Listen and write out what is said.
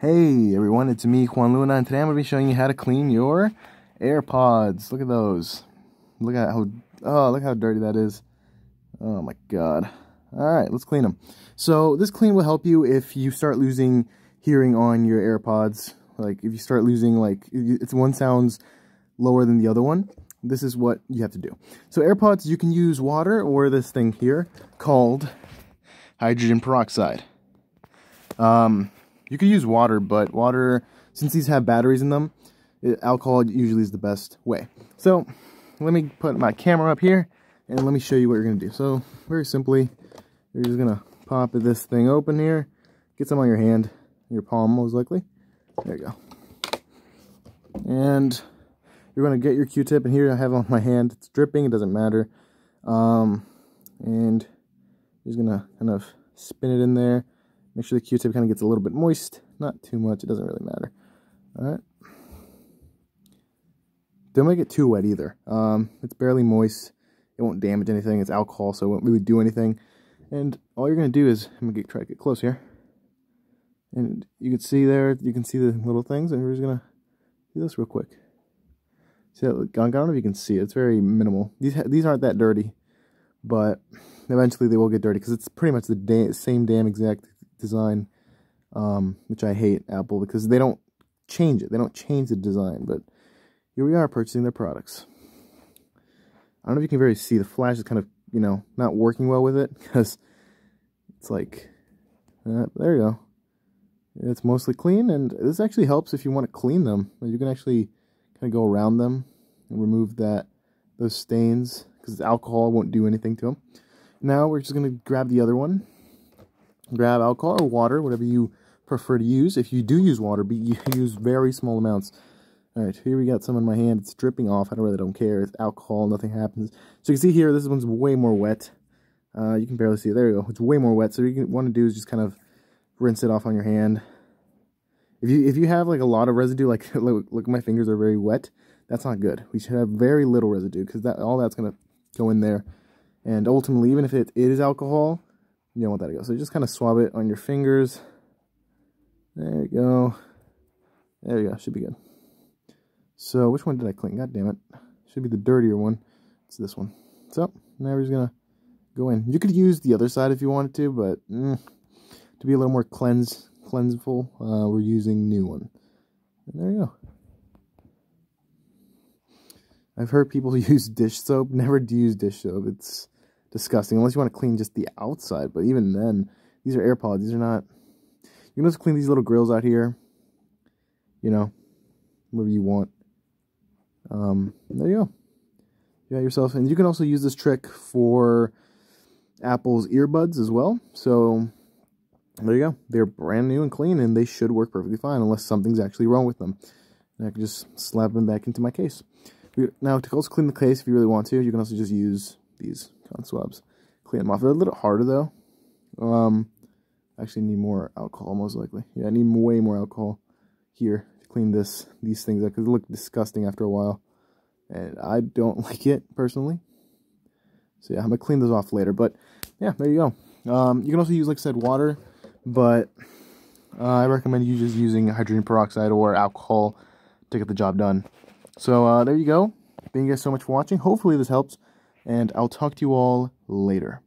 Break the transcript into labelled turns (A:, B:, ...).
A: Hey everyone, it's me, Juan Luna, and today I'm going to be showing you how to clean your AirPods. Look at those. Look at how, oh, look how dirty that is. Oh my god. Alright, let's clean them. So, this clean will help you if you start losing hearing on your AirPods. Like, if you start losing, like, it's one sounds lower than the other one. This is what you have to do. So, AirPods, you can use water or this thing here called hydrogen peroxide. Um, you could use water, but water, since these have batteries in them, alcohol usually is the best way. So let me put my camera up here and let me show you what you're going to do. So very simply, you're just going to pop this thing open here, get some on your hand, your palm most likely. There you go. And you're going to get your Q-tip, and here I have on my hand. It's dripping, it doesn't matter. Um, and you're just going to kind of spin it in there Make sure the Q-tip kind of gets a little bit moist. Not too much. It doesn't really matter. All right. Don't make it too wet either. Um, it's barely moist. It won't damage anything. It's alcohol, so it won't really do anything. And all you're going to do is, I'm going to try to get close here. And you can see there, you can see the little things, and we're just going to do this real quick. See that? I don't know if you can see it. It's very minimal. These these aren't that dirty, but eventually they will get dirty because it's pretty much the da same damn exact design, um, which I hate Apple because they don't change it. They don't change the design, but here we are purchasing their products. I don't know if you can very see the flash is kind of, you know, not working well with it because it's like, uh, there you go. It's mostly clean, and this actually helps if you want to clean them. You can actually kind of go around them and remove that those stains because alcohol won't do anything to them. Now we're just going to grab the other one grab alcohol or water, whatever you prefer to use. If you do use water, be you use very small amounts. All right, here we got some in my hand. It's dripping off. I don't really don't care. It's alcohol. Nothing happens. So you can see here, this one's way more wet. Uh, you can barely see it. There you go. It's way more wet. So what you want to do is just kind of rinse it off on your hand. If you if you have like a lot of residue, like look, look my fingers are very wet. That's not good. We should have very little residue because that all that's gonna go in there. And ultimately, even if it, it is alcohol, you don't want that to go. So just kind of swab it on your fingers. There you go. There you go. Should be good. So which one did I clean? God damn it. Should be the dirtier one. It's this one. So now we're just going to go in. You could use the other side if you wanted to, but mm, to be a little more cleanse, cleanseful, uh, we're using new one. And there you go. I've heard people use dish soap. Never do use dish soap. It's disgusting unless you want to clean just the outside. But even then, these are AirPods. These are not. You can just clean these little grills out here. You know, whatever you want. Um, there you go. You got yourself, and you can also use this trick for Apple's earbuds as well. So there you go. They're brand new and clean, and they should work perfectly fine unless something's actually wrong with them. And I can just slap them back into my case. Now, to also clean the case, if you really want to, you can also just use these cotton swabs. Clean them off. They're a little harder though. Um, actually need more alcohol most likely. Yeah, I need way more alcohol here to clean this these things up because they look disgusting after a while, and I don't like it personally. So yeah, I'm gonna clean those off later. But yeah, there you go. Um, you can also use, like I said, water, but uh, I recommend you just using hydrogen peroxide or alcohol to get the job done. So uh, there you go. Thank you guys so much for watching. Hopefully this helps and I'll talk to you all later.